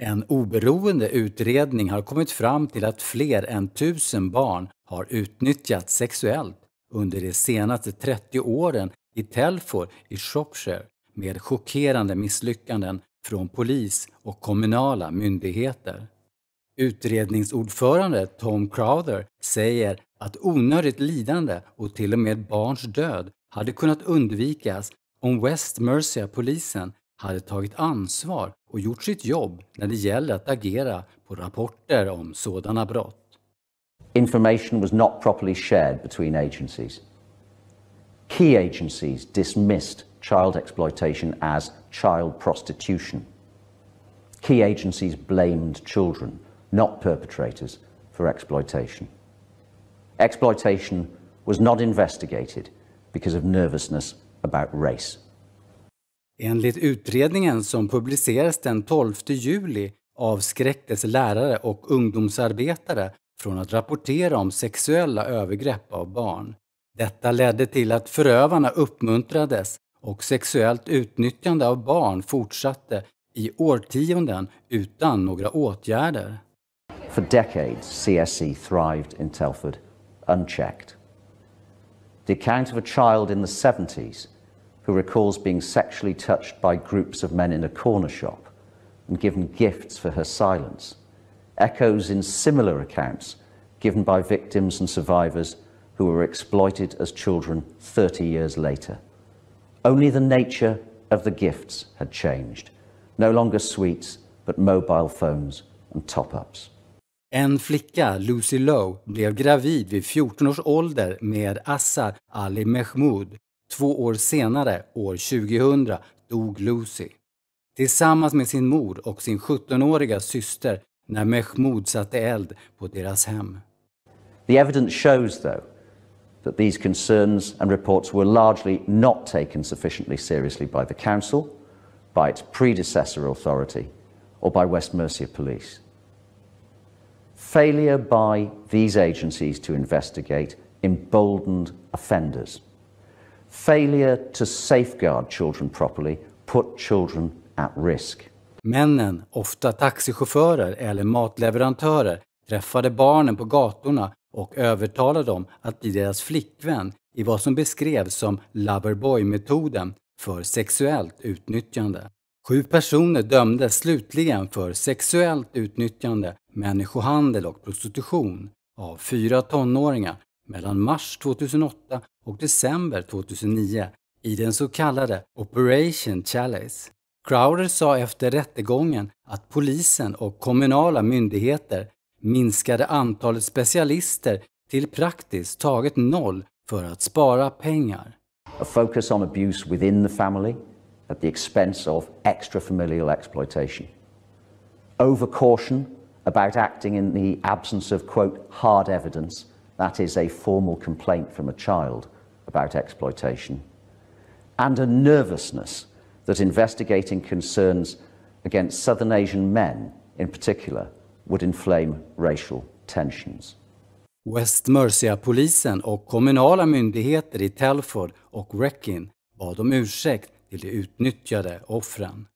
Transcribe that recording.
En oberoende utredning har kommit fram till att fler än tusen barn har utnyttjats sexuellt under de senaste 30 åren i Telford i Shropshire med chockerande misslyckanden från polis och kommunala myndigheter. Utredningsordförande Tom Crowther säger att onödigt lidande och till och med barns död hade kunnat undvikas om West Mercia-polisen hade tagit ansvar och gjort sitt jobb när det gäller att agera på rapporter om sådana brott. Information was not properly shared between agencies. Key agencies dismissed child exploitation as child prostitution. Key agencies blamed children, not perpetrators, for exploitation. Exploitation was not investigated because of nervousness about race. Enligt utredningen som publicerades den 12 juli avskräcktes lärare och ungdomsarbetare från att rapportera om sexuella övergrepp av barn. Detta ledde till att förövarna uppmuntrades och sexuellt utnyttjande av barn fortsatte i årtionden utan några åtgärder. For decades, CSC thrived in Telford, unchecked. The account of a child in the 70s who recalls being sexually touched by groups of men in a corner shop and given gifts for her silence echoes in similar accounts given by victims and survivors who were exploited as children 30 years later. Only the nature of the gifts had changed. No longer sweets, but mobile phones and top-ups. En flicka, Lucy Lowe, blev gravid vid 14 års ålder med Assar Ali Mehmood. Två år senare, år 2000, dog Lucy. Tillsammans med sin mor och sin 17-åriga syster när Mehmood satte eld på deras hem. The evidence shows, though, that these concerns and reports were largely not taken sufficiently seriously by the Council, by its predecessor authority, or by West Mercia Police. Failure by these agencies to investigate emboldened offenders. Failure to safeguard children properly put children at risk. Männen, ofta taxichaufförer eller matleverantörer, träffade barnen på gatorna och övertalade dem att bli deras flickvän i vad som beskrevs som Loverboy-metoden för sexuellt utnyttjande. Sju personer dömdes slutligen för sexuellt utnyttjande, människohandel och prostitution av fyra tonåringar mellan mars 2008 och december 2009 i den så kallade Operation Chalice. Crowder sa efter rättegången att polisen och kommunala myndigheter minskade antalet specialister till praktiskt taget noll för att spara pengar. A focus on abuse within the family at the expense of extrafamilial exploitation. Overcaution about acting in the absence of, quote, hard evidence, that is, a formal complaint from a child about exploitation. And a nervousness that investigating concerns against Southern Asian men in particular would inflame racial tensions. West Mercia-polisen och kommunala myndigheter i Telford och Wrekin bad om ursäkt till de utnyttjade offren.